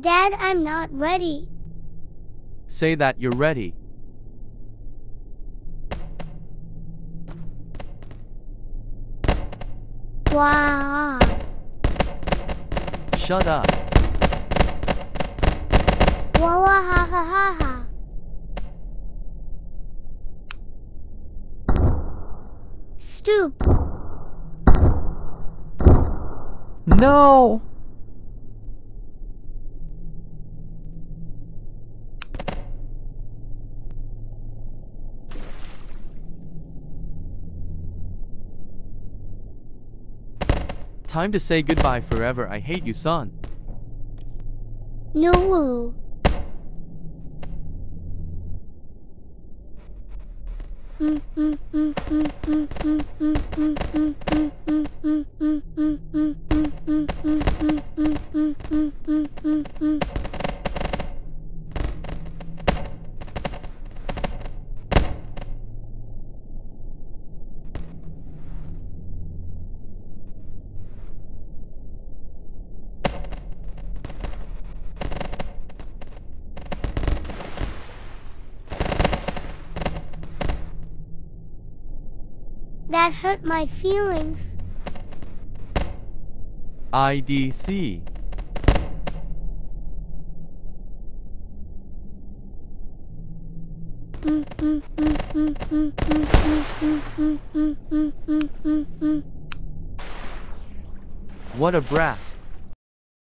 Dad, I'm not ready. Say that you're ready. Wow. Shut up. Wah ha ha ha ha. Stoop. No! Time to say goodbye forever. I hate you, son. No That hurt my feelings. IDC. What a brat.